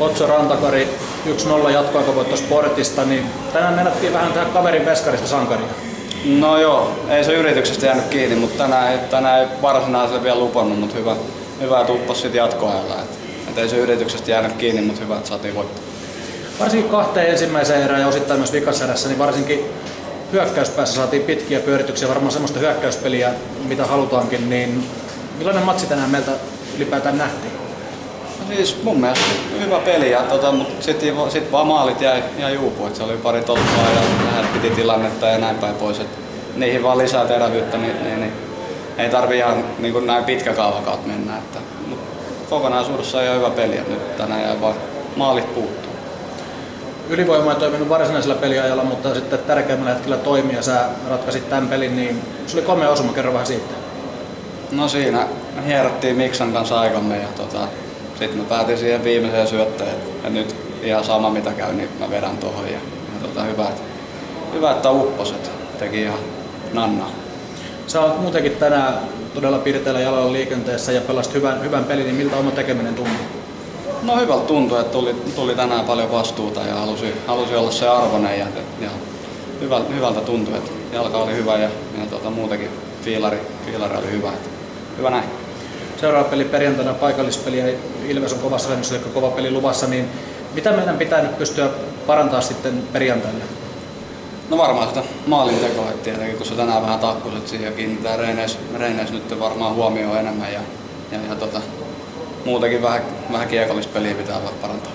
Otso Rantakari 1-0 jatkoaikovoitto Sportista, niin tänään mennättiin vähän tähän kaverin veskarista sankaria. No joo, ei se yrityksestä jäänyt kiinni, mutta tänään, tänään ei varsinaiselle vielä lupannut, mutta hyvä, hyvä tuppas sitten jatkoajalla. Et, et ei se yrityksestä jäänyt kiinni, mutta hyvä, että saatiin voittaa. Varsinkin kahteen ensimmäiseen erään ja osittain myös vikaserässä, niin varsinkin hyökkäyspäässä saatiin pitkiä pyörityksiä, varmaan semmoista hyökkäyspeliä, mitä halutaankin, niin millainen matsi tänään meiltä ylipäätään nähtiin? Siis mun mielestä hyvä peli, ja, tota, mutta sitten sit vaan maalit jäi, jäi juupu, että se oli pari tolppaa ja vähän piti tilannetta ja näin päin pois. Et niihin vaan lisää terävyyttä, niin, niin, niin ei tarvi ihan niin kuin näin pitkä kaava kautta mennä. Että, mutta kokonaisuudessa ei ole hyvä peli, että nyt tänään jäi vaan maalit puuttuu. Ylivoima ei toiminut varsinaisella peliajalla, mutta sitten tärkeimmällä hetkellä toimia ja sä ratkaisit tämän pelin, niin se oli komea osuma, kerro vähän siitä. No siinä hierottiin Miksan kanssa aikamme ja tota, sitten mä päätin siihen viimeiseen syöttöön, että nyt ihan sama mitä käy, niin mä vedän tuohon. Ja, ja tota, hyvä, että, hyvä, että upposet teki ihan nannaa. Sä oot muutenkin tänään todella pirteillä jaloilla liikenteessä ja pelasit hyvän, hyvän pelin, niin miltä oma tekeminen tuntui? No hyvältä tuntui, että tuli, tuli tänään paljon vastuuta ja halusi, halusi olla se arvoinen ja, ja hyvältä, hyvältä tuntui, että jalka oli hyvä ja, ja tuota, muutenkin fiilari, fiilari oli hyvä. Että, hyvä näin. Seuraava peli perjantaina paikallispeli ja Ilves on kovassa lennossa, eli kova peli luvassa, niin mitä meidän pitää nyt pystyä parantaa sitten perjantaina? No varmaan sitä maalintekoa, tietenkin kun se tänään vähän takkuset siihen kiinnittää Reines, Reines nyt varmaan huomioon enemmän ja, ja, ja tota, muutenkin vähän, vähän kiekollispeliä pitää parantaa.